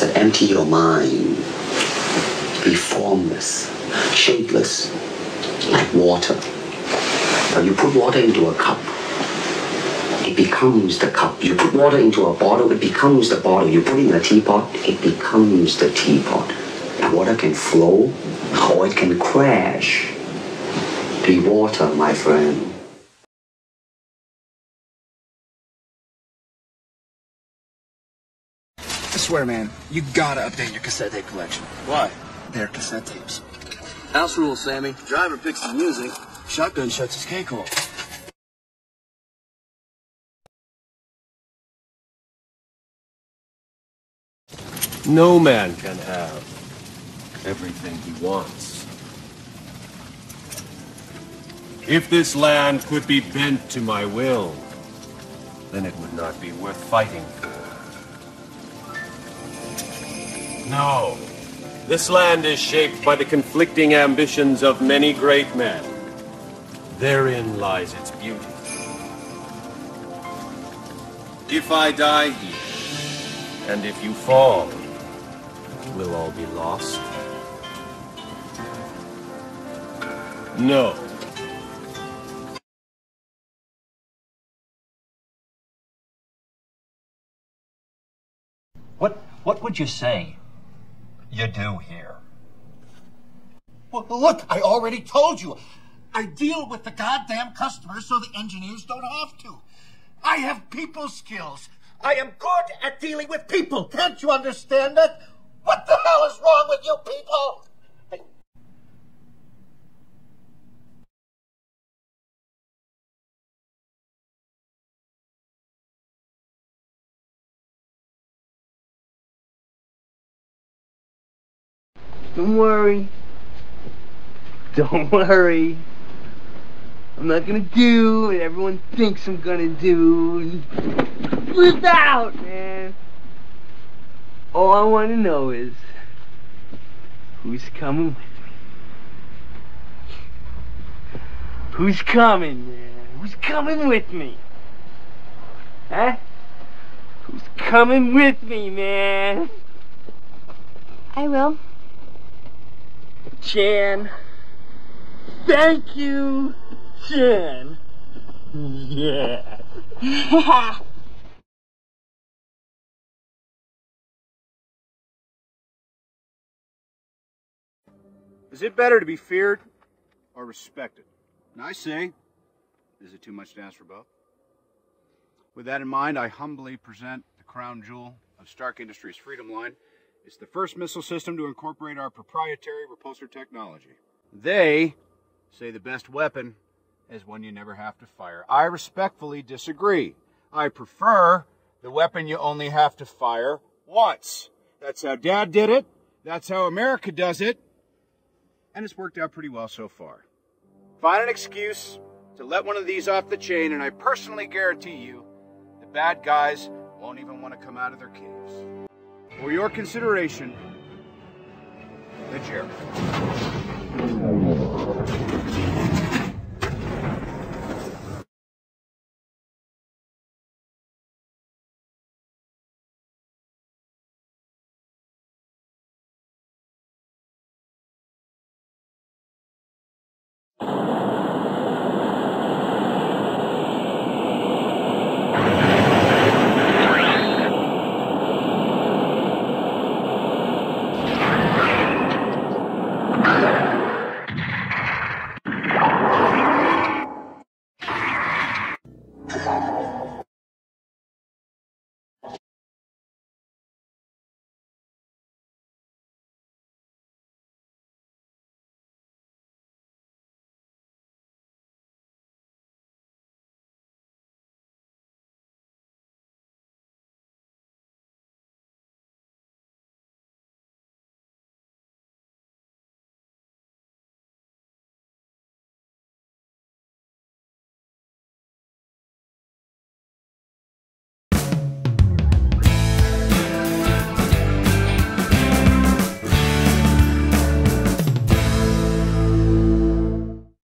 Empty your mind. Be formless, shapeless, like water. But you put water into a cup, it becomes the cup. You put water into a bottle, it becomes the bottle. You put it in a teapot, it becomes the teapot. Water can flow or it can crash. Be water, my friend. Swear, man, you gotta update your cassette tape collection. Why? They're cassette tapes. House rules, Sammy. Driver picks the music. Shotgun shuts his cake hole. No man can have everything he wants. If this land could be bent to my will, then it would not be worth fighting for. No. This land is shaped by the conflicting ambitions of many great men. Therein lies its beauty. If I die here, and if you fall, we'll all be lost? No. What what would you say you do here? Well, look, I already told you. I deal with the goddamn customers so the engineers don't have to. I have people skills. I am good at dealing with people. Can't you understand that? What the hell is wrong with you people? Don't worry. Don't worry. I'm not gonna do what everyone thinks I'm gonna do. Flip out, man. All I wanna know is who's coming with me. Who's coming, man? Who's coming with me? Huh? Who's coming with me, man? I will. Chan. Thank you, Chan. Yeah. Is it better to be feared or respected? And I say, is it too much to ask for both? With that in mind, I humbly present the crown jewel of Stark Industries Freedom Line. It's the first missile system to incorporate our proprietary repulsor technology. They say the best weapon is one you never have to fire. I respectfully disagree. I prefer the weapon you only have to fire once. That's how Dad did it. That's how America does it. And it's worked out pretty well so far. Find an excuse to let one of these off the chain, and I personally guarantee you the bad guys won't even want to come out of their caves for your consideration, the chair.